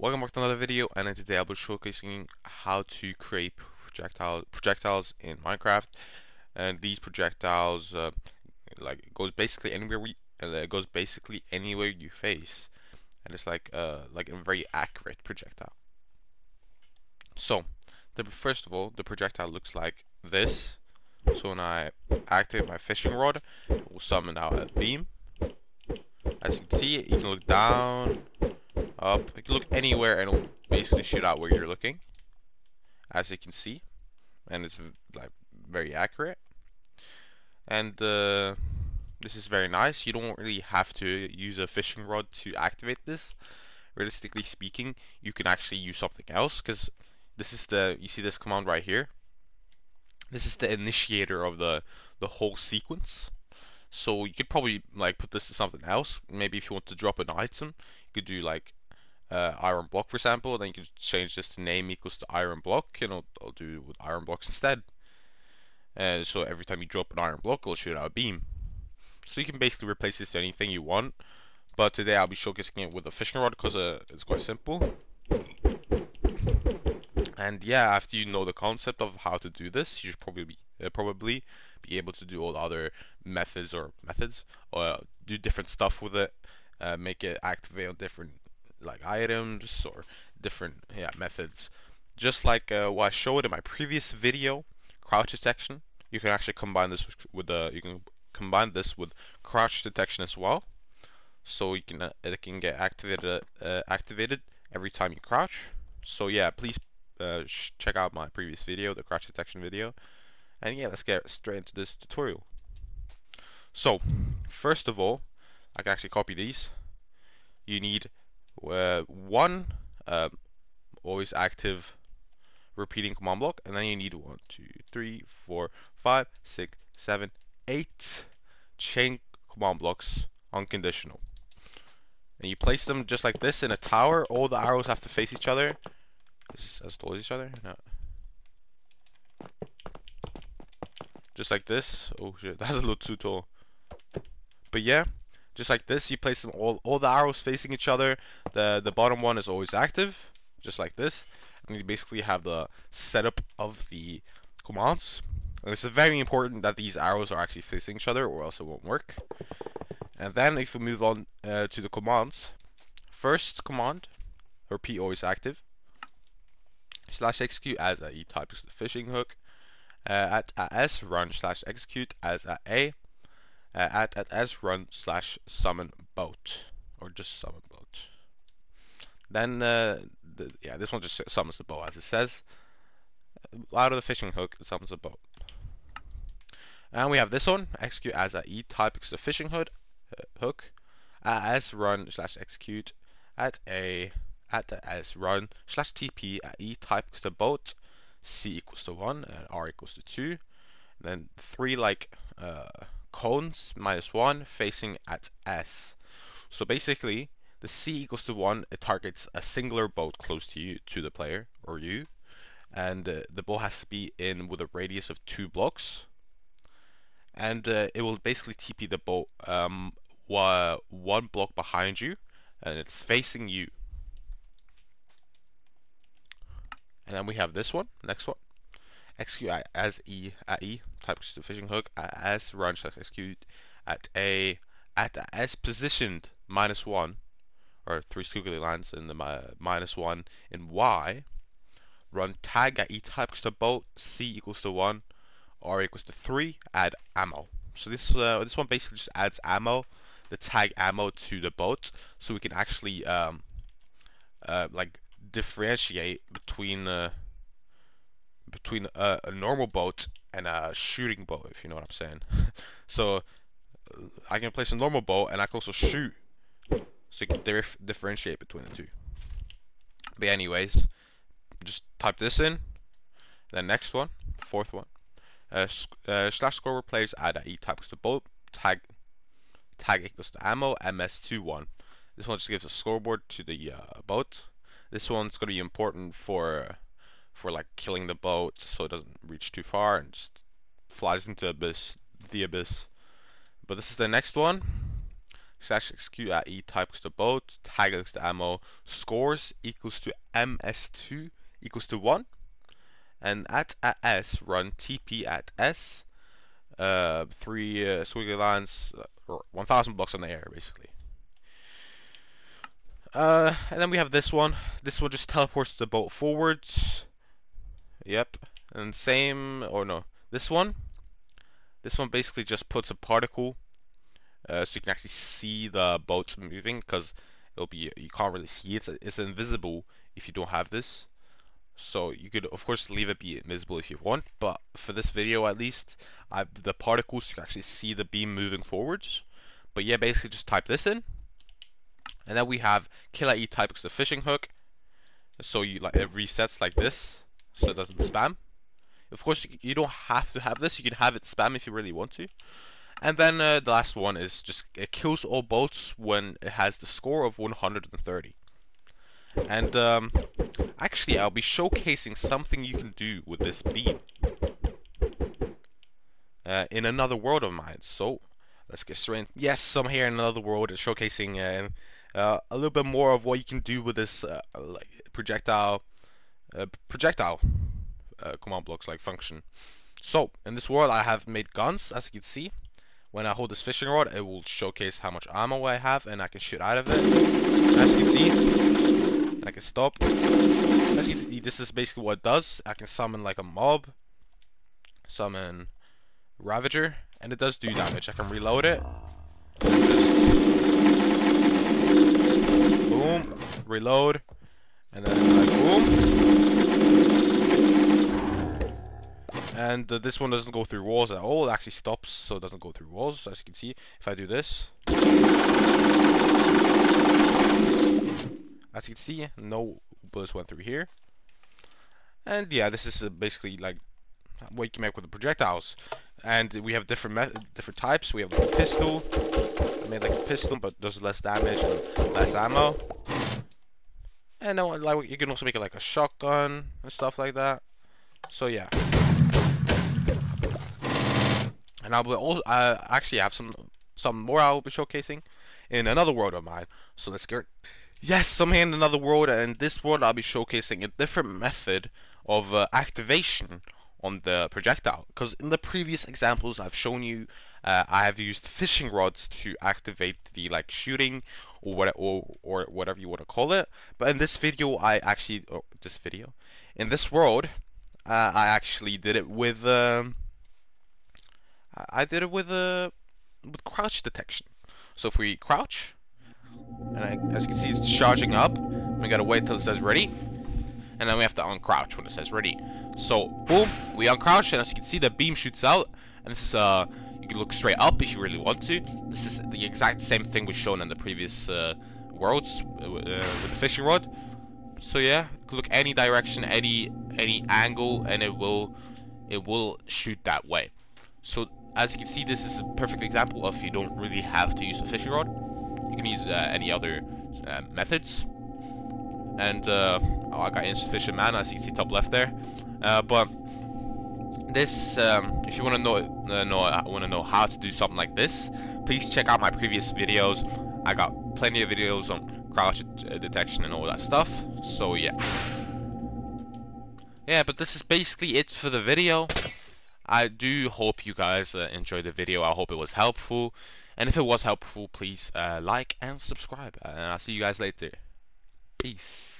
Welcome back to another video and today I'll be showcasing how to create projectile projectiles in Minecraft. And these projectiles uh, like goes basically anywhere we uh, goes basically anywhere you face. And it's like uh like a very accurate projectile. So the first of all the projectile looks like this. So when I activate my fishing rod it will summon out a beam. As you can see you can look down up. You can look anywhere and it'll basically shoot out where you're looking, as you can see, and it's like very accurate. And uh, this is very nice. You don't really have to use a fishing rod to activate this. Realistically speaking, you can actually use something else because this is the you see this command right here. This is the initiator of the the whole sequence. So you could probably like put this to something else. Maybe if you want to drop an item, you could do like uh, iron block, for example, then you can change this to name equals to iron block, and I'll, I'll do with iron blocks instead. And so every time you drop an iron block, it'll shoot out a beam. So you can basically replace this to anything you want. But today I'll be showcasing it with a fishing rod because uh, it's quite simple. And yeah, after you know the concept of how to do this, you should probably be, uh, probably be able to do all the other methods or methods, or do different stuff with it, uh, make it activate on different like items or different yeah methods. Just like uh, what I showed in my previous video, crouch detection. You can actually combine this with the uh, you can combine this with crouch detection as well. So you can uh, it can get activated uh, activated every time you crouch. So yeah, please uh, check out my previous video, the crouch detection video. And yeah, let's get straight into this tutorial. So, first of all, I can actually copy these. You need uh, one uh, always active repeating command block, and then you need one, two, three, four, five, six, seven, eight chain command blocks unconditional. And you place them just like this in a tower. All the arrows have to face each other. Is as as each other? No. Just like this. Oh shit, that's a little too tall. But yeah, just like this, you place them all, all the arrows facing each other. The, the bottom one is always active, just like this. And you basically have the setup of the commands. And it's very important that these arrows are actually facing each other or else it won't work. And then if we move on uh, to the commands, first command, repeat always active, slash execute as a E type fishing hook, uh, at, at S run slash execute as a A, uh, at, at run slash summon boat or just summon boat. Then uh, the, yeah this one just summons the boat as it says. Out of the fishing hook it summons the boat. And we have this one execute as a e type because the fishing hook uh, hook. At s run slash execute at a at the s run slash tp at e type equals the boat. C equals to 1 and r equals to 2 and then three like uh, cones minus 1 facing at S. So basically, the C equals to 1, it targets a singular boat close to you, to the player, or you. And uh, the ball has to be in with a radius of 2 blocks. And uh, it will basically TP the boat um, one block behind you, and it's facing you. And then we have this one, next one execute as e at e type the fishing hook at as run slash execute at a at as positioned minus one or three squiggly lines in the mi minus one in y run tag at e type equals to boat c equals to one r equals to three add ammo. So this uh, this one basically just adds ammo the tag ammo to the boat so we can actually um, uh, like differentiate between uh, between a, a, normal boat and a shooting boat, if you know what I'm saying. so I can place a normal boat and I can also shoot, so you can dif differentiate between the two. But anyways, just type this in. The next one, fourth one, uh, uh, slash scoreboard players add e type equals to boat tag tag equals to ammo ms21. This one just gives a scoreboard to the uh, boat. This one's going to be important for for like killing the boat so it doesn't reach too far and just flies into abyss the abyss. But this is the next one. slash execute at E type equals to boat, tag to ammo, scores equals to ms2 equals to 1, and at, at s run tp at s, uh, three uh, squiggly lines, uh, 1000 blocks on the air basically. Uh, and then we have this one. This one just teleports the boat forwards. Yep. And same, or no, this one. This one basically just puts a particle uh, so you can actually see the boat moving because it'll be you can't really see it. It's, invisible if you don't have this. So you could of course leave it be invisible if you want, but for this video at least, I've the particles you can actually see the beam moving forwards. But yeah, basically just type this in. And then we have killer E type the fishing hook. So you like it resets like this, so it doesn't spam. Of course, you don't have to have this. You can have it spam if you really want to. And then uh, the last one is just it kills all boats when it has the score of 130. And um, actually, I'll be showcasing something you can do with this beam uh, in another world of mine. So let's get straight. In. Yes, I'm here in another world, showcasing uh, uh, a little bit more of what you can do with this uh, like projectile projectile uh, command blocks like function. So in this world I have made guns as you can see. When I hold this fishing rod it will showcase how much ammo I have and I can shoot out of it. As you can see I can stop. As you can see this is basically what it does. I can summon like a mob. Summon Ravager and it does do damage. I can reload it. Boom. Reload. And then like boom and uh, this one doesn't go through walls at all, it actually stops so it doesn't go through walls, as you can see. If I do this, as you can see, no bullets went through here. And yeah, this is uh, basically like what you can make with the projectiles. And we have different different types. We have like a pistol, I made like a pistol, but does less damage and less ammo. And then, like you can also make it like a shotgun and stuff like that. So yeah. And I will also uh, actually have some some more I will be showcasing in another world of mine. So let's get yes, I'm in another world, and this world I'll be showcasing a different method of uh, activation on the projectile. Because in the previous examples I've shown you, uh, I have used fishing rods to activate the like shooting or what or or whatever you want to call it. But in this video, I actually oh, this video in this world, uh, I actually did it with. Um, I did it with a uh, with crouch detection. So if we crouch, and I, as you can see, it's charging up. We gotta wait till it says ready, and then we have to uncrouch when it says ready. So boom, we uncrouch, and as you can see, the beam shoots out. And this is uh, you can look straight up if you really want to. This is the exact same thing was shown in the previous uh, worlds uh, with the fishing rod. So yeah, look any direction, any any angle, and it will it will shoot that way. So as you can see, this is a perfect example of you don't really have to use a fishing rod. You can use uh, any other uh, methods. And uh, oh, I got insufficient mana, as you can see top left there. Uh, but this, um, if you want to know, uh, know, uh, want to know how to do something like this, please check out my previous videos. I got plenty of videos on crouch detection and all that stuff. So yeah. Yeah, but this is basically it for the video. I do hope you guys uh, enjoyed the video. I hope it was helpful. And if it was helpful, please uh, like and subscribe. And I'll see you guys later. Peace.